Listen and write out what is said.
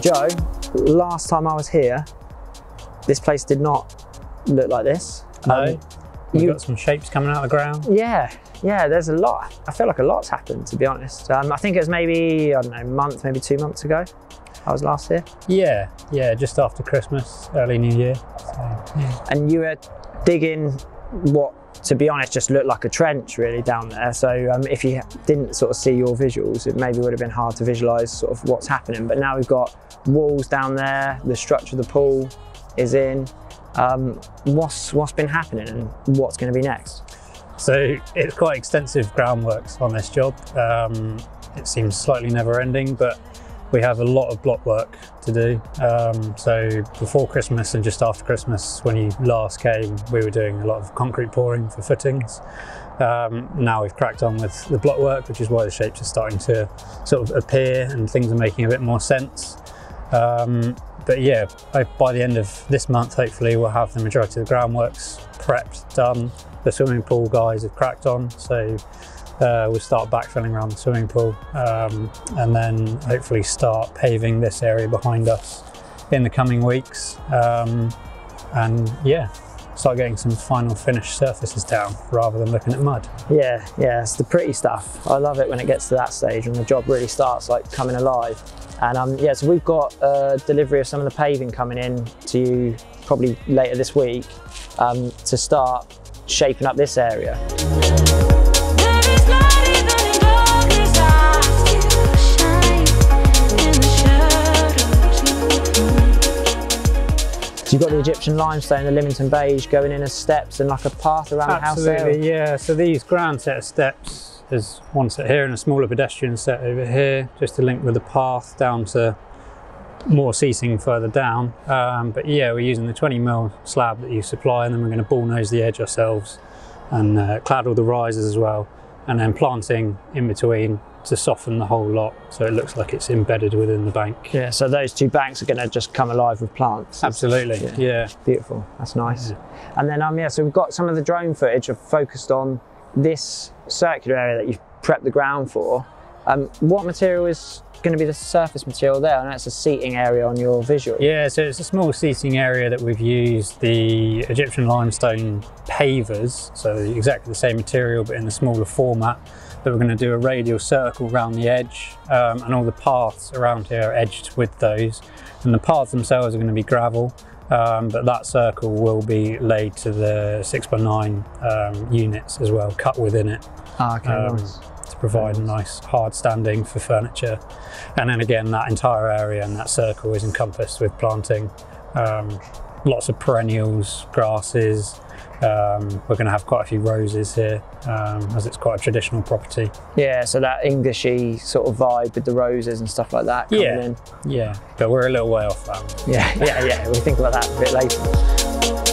Joe, last time I was here, this place did not look like this. No, Um, we've you- got some shapes coming out of the ground. Yeah, yeah, there's a lot. I feel like a lot's happened, to be honest. Um, I think it was maybe, I don't know, a month, maybe two months ago. I was last here. Yeah, yeah, just after Christmas, early New Year. So, yeah. And you were digging what, to be honest, just looked like a trench really down there. So um, if you didn't sort of see your visuals, it maybe would have been hard to visualise sort of what's happening. But now we've got walls down there, the structure of the pool is in. Um, what's what's been happening and what's going to be next? So it's quite extensive groundworks on this job. Um, it seems slightly never ending, but we have a lot of block work to do. Um, so before Christmas and just after Christmas, when you last came, we were doing a lot of concrete pouring for footings. Um, now we've cracked on with the block work, which is why the shapes are starting to sort of appear and things are making a bit more sense. Um, but yeah, by, by the end of this month, hopefully, we'll have the majority of the groundworks prepped, done. The swimming pool guys have cracked on, so uh, we'll start backfilling around the swimming pool um, and then hopefully start paving this area behind us in the coming weeks. Um, and yeah, start getting some final finished surfaces down rather than looking at mud. Yeah, yeah, it's the pretty stuff. I love it when it gets to that stage and the job really starts like coming alive. And um, yeah, so we've got uh, delivery of some of the paving coming in to you probably later this week um, to start shaping up this area. You've got the Egyptian limestone, the Lymington beige going in as steps and like a path around the house. Absolutely, yeah. So these ground set of steps, there's one set here and a smaller pedestrian set over here, just to link with the path down to more seating further down. Um, but yeah, we're using the 20 mil slab that you supply, and then we're going to bull nose the edge ourselves and uh, clad all the risers as well, and then planting in between to soften the whole lot so it looks like it's embedded within the bank. Yeah, so those two banks are going to just come alive with plants. Absolutely, Yeah. yeah. Beautiful. That's nice. And then um yeah, so we've got some of the drone footage of focused on this circular area that you've prepped the ground for. Um, what material is going to be the surface material there? And that's a seating area on your visual. Yeah, so it's a small seating area that we've used the Egyptian limestone pavers, so exactly the same material but in a smaller format. That we're going to do a radial circle around the edge, um, and all the paths around here are edged with those. And the paths themselves are going to be gravel, um, but that circle will be laid to the 6x9 um, units as well, cut within it Ah, okay, um, nice. Provide a nice hard standing for furniture. And then again, that entire area and that circle is encompassed with planting. Um, lots of perennials, grasses. Um, we're going to have quite a few roses here, um, as it's quite a traditional property. Yeah, so that Englishy sort of vibe with the roses and stuff like that coming Yeah. in. Yeah, but we're a little way off that. Yeah, yeah, yeah. We'll think about that a bit later.